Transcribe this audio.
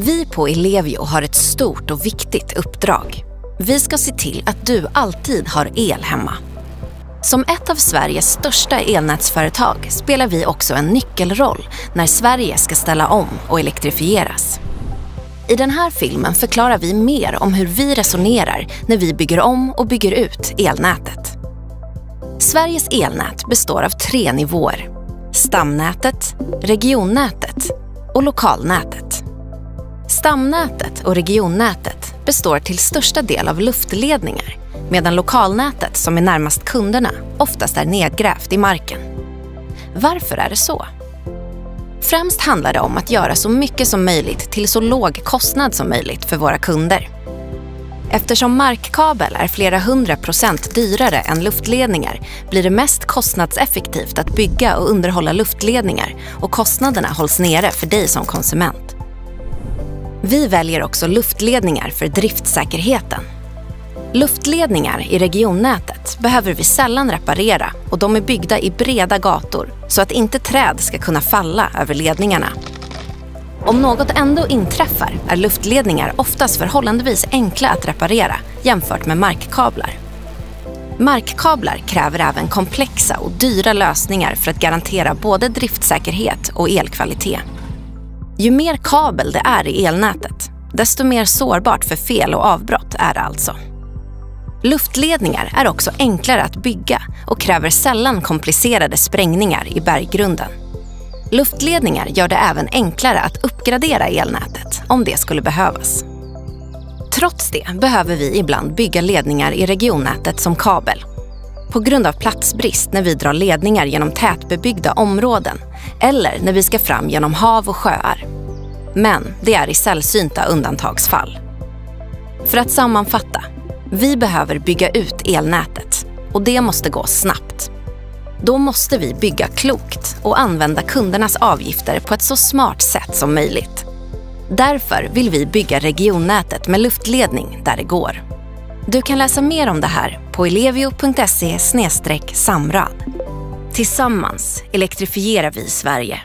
Vi på Ellevio har ett stort och viktigt uppdrag. Vi ska se till att du alltid har el hemma. Som ett av Sveriges största elnätsföretag spelar vi också en nyckelroll när Sverige ska ställa om och elektrifieras. I den här filmen förklarar vi mer om hur vi resonerar när vi bygger om och bygger ut elnätet. Sveriges elnät består av tre nivåer. Stamnätet, regionnätet och lokalnätet. Stamnätet och regionnätet består till största del av luftledningar medan lokalnätet, som är närmast kunderna, oftast är nedgrävt i marken. Varför är det så? Främst handlar det om att göra så mycket som möjligt till så låg kostnad som möjligt för våra kunder. Eftersom markkabel är flera hundra procent dyrare än luftledningar blir det mest kostnadseffektivt att bygga och underhålla luftledningar och kostnaderna hålls nere för dig som konsument. Vi väljer också luftledningar för driftsäkerheten. Luftledningar i regionnätet behöver vi sällan reparera och de är byggda i breda gator så att inte träd ska kunna falla över ledningarna. Om något ändå inträffar är luftledningar oftast förhållandevis enkla att reparera jämfört med markkablar. Markkablar kräver även komplexa och dyra lösningar för att garantera både driftsäkerhet och elkvalitet. Ju mer kabel det är i elnätet, desto mer sårbart för fel och avbrott är det alltså. Luftledningar är också enklare att bygga och kräver sällan komplicerade sprängningar i berggrunden. Luftledningar gör det även enklare att uppgradera elnätet om det skulle behövas. Trots det behöver vi ibland bygga ledningar i regionnätet som kabel. På grund av platsbrist när vi drar ledningar genom tätbebyggda områden eller när vi ska fram genom hav och sjöar. Men det är i sällsynta undantagsfall. För att sammanfatta. Vi behöver bygga ut elnätet och det måste gå snabbt. Då måste vi bygga klokt och använda kundernas avgifter på ett så smart sätt som möjligt. Därför vill vi bygga regionnätet med luftledning där det går. Du kan läsa mer om det här på elevio.se samrad. Tillsammans elektrifierar vi Sverige.